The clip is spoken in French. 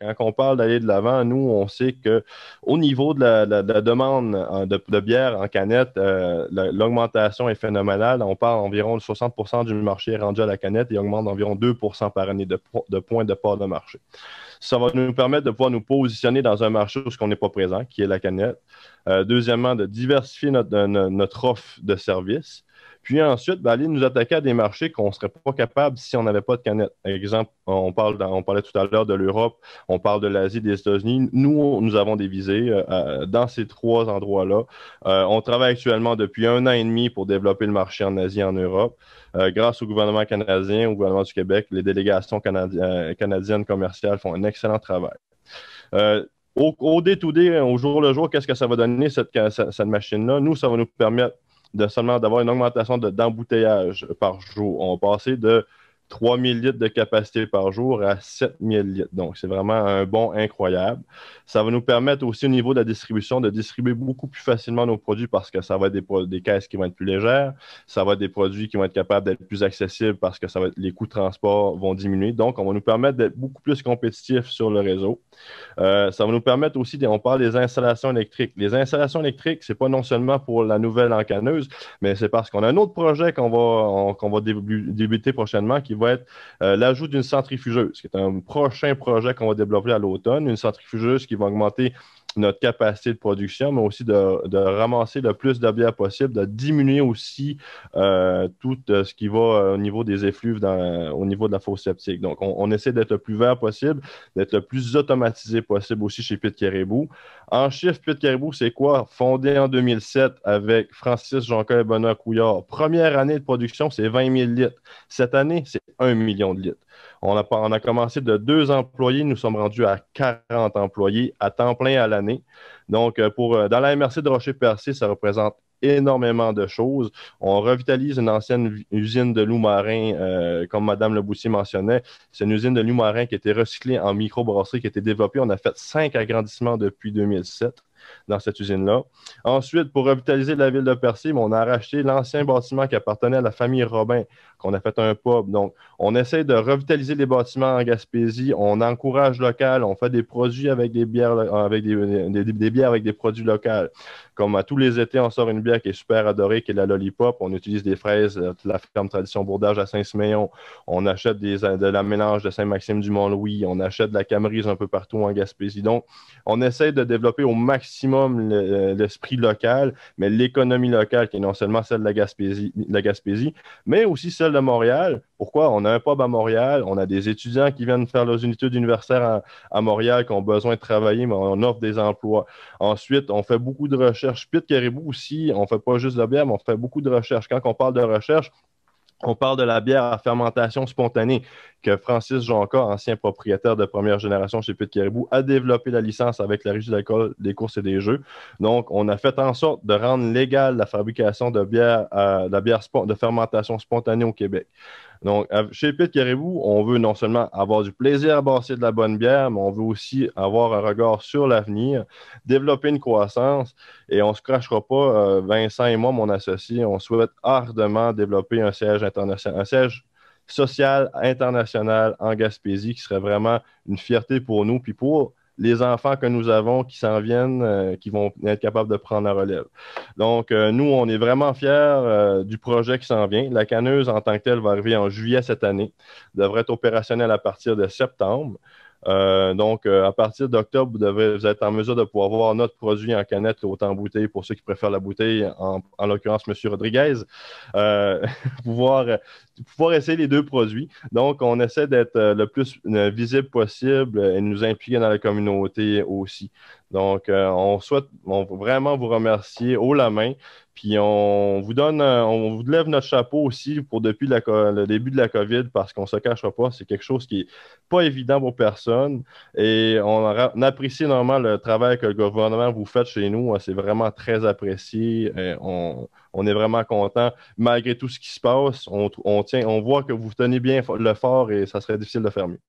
Quand on parle d'aller de l'avant, nous, on sait qu'au niveau de la, demande de, bière en canette, euh, l'augmentation est phénoménale. On parle environ de 60% du marché rendu à la canette et augmente d'environ 2% par année de, points de part de marché. Ça va nous permettre de pouvoir nous positionner dans un marché où on n'est pas présent, qui est la canette. Euh, deuxièmement, de diversifier notre offre de services. Puis ensuite, ben, aller nous attaquer à des marchés qu'on ne serait pas capable si on n'avait pas de canette. Exemple, on, parlait tout à l'heure de l'Europe, on parle de l'Asie, des États-Unis. Nous, nous avons des visées euh, dans ces trois endroits-là. Euh, on travaille actuellement depuis un an et demi pour développer le marché en Asie et en Europe. Euh, grâce au gouvernement canadien, au gouvernement du Québec, les délégations canadiennes commerciales font un excellent travail. au, au day-to-day, au jour le jour, qu'est-ce que ça va donner, cette machine-là? Nous, ça va nous permettre de seulement d'avoir une augmentation d'embouteillage par jour. On va passer de 3000 litres de capacité par jour à 7000 litres. Donc, c'est vraiment un bon incroyable. Ça va nous permettre aussi au niveau de la distribution de distribuer beaucoup plus facilement nos produits parce que ça va être des, caisses qui vont être plus légères, ça va être des produits qui vont être capables d'être plus accessibles parce que ça va les coûts de transport vont diminuer. Donc, on va nous permettre d'être beaucoup plus compétitifs sur le réseau. Euh, ça va nous permettre aussi, on parle des installations électriques. Les installations électriques, c'est pas non seulement pour la nouvelle encaneuse, mais c'est parce qu'on a un autre projet qu'on va, va débuter prochainement qui va être euh, l'ajout d'une centrifugeuse, qui est un prochain projet qu'on va développer à l'automne, une centrifugeuse qui va augmenter notre capacité de production, mais aussi de, ramasser le plus de bière possible, de diminuer aussi euh, tout euh, ce qui va euh, au niveau des effluves au niveau de la fosse septique. Donc, on, essaie d'être le plus vert possible, d'être le plus automatisé possible aussi chez Pit Caribou. En chiffre, Pit Caribou, c'est quoi? Fondé en 2007 avec Francis Jonca et Benoît Couillard. Première année de production, c'est 20 000 litres. Cette année, c'est 1 million de litres. On a, commencé de deux employés, nous sommes rendus à 40 employés à temps plein à l'année. Donc, euh, pour, euh, dans la MRC de Rocher-Percé, ça représente énormément de choses. On revitalise une ancienne usine de loup marin, euh, comme Mme Leboussier mentionnait. C'est une usine de loup marin qui a été recyclée en microbrasserie, qui a été développée. On a fait cinq agrandissements depuis 2007 dans cette usine-là. Ensuite, pour revitaliser la ville de Percy, on a racheté l'ancien bâtiment qui appartenait à la famille Robin, qu'on a fait un pub. Donc, on essaie de revitaliser les bâtiments en Gaspésie. On encourage local. On fait des produits avec des bières, avec des, bières avec des produits locaux. Comme à tous les étés, on sort une bière qui est super adorée, qui est la Lollipop. On utilise des fraises de la ferme Tradition Bourdage à Saint-Siméon. On achète de la mélange de Saint-Maxime du Mont-Louis. On achète de la Camerise un peu partout en Gaspésie. Donc, on essaie de développer au maximum l'esprit local, mais l'économie locale, qui est non seulement celle de la Gaspésie, la Gaspésie, mais aussi celle de Montréal. Pourquoi? On a un pub à Montréal, on a des étudiants qui viennent faire leurs unités universitaires à, Montréal, qui ont besoin de travailler, mais on offre des emplois. Ensuite, on fait beaucoup de recherches. Pit Caribou aussi, on ne fait pas juste de la bière, mais on fait beaucoup de recherches. Quand on parle de recherche, on parle de la bière à fermentation spontanée que Francis Jonca, ancien propriétaire de première génération chez Pit Caribou, a développé la licence avec la régie d'alcool des courses et des jeux. Donc, on a fait en sorte de rendre légale la fabrication de bière, euh, de, bière de fermentation spontanée au Québec. Donc, chez Pit Caribou, on veut non seulement avoir du plaisir à brasser de la bonne bière, mais on veut aussi avoir un regard sur l'avenir, développer une croissance et on ne se crachera pas. Euh, Vincent et moi, mon associé, on souhaite ardemment développer un siège international, un siège social international en Gaspésie qui serait vraiment une fierté pour nous, puis pour les enfants que nous avons qui s'en viennent, euh, qui vont être capables de prendre la relève. Donc, euh, nous, on est vraiment fiers euh, du projet qui s'en vient. La canneuse, en tant que telle, va arriver en juillet cette année, devrait être opérationnelle à partir de septembre. Euh, donc, euh, à partir d'octobre, vous, devez, vous êtes en mesure de pouvoir voir notre produit en canette, autant en bouteille pour ceux qui préfèrent la bouteille, en, l'occurrence M. Rodriguez, euh, pouvoir, pouvoir essayer les deux produits. Donc, on essaie d'être le plus visible possible et nous impliquer dans la communauté aussi. Donc, on souhaite vraiment vous remercier haut la main. Puis on vous donne, on vous lève notre chapeau aussi pour depuis le début de la COVID parce qu'on ne se cachera pas, c'est quelque chose qui n'est pas évident pour personne. Et on, apprécie énormément le travail que le gouvernement vous fait chez nous. C'est vraiment très apprécié. on, est vraiment content. Malgré tout ce qui se passe, on, on, tient, on voit que vous tenez bien le fort et ça serait difficile de faire mieux.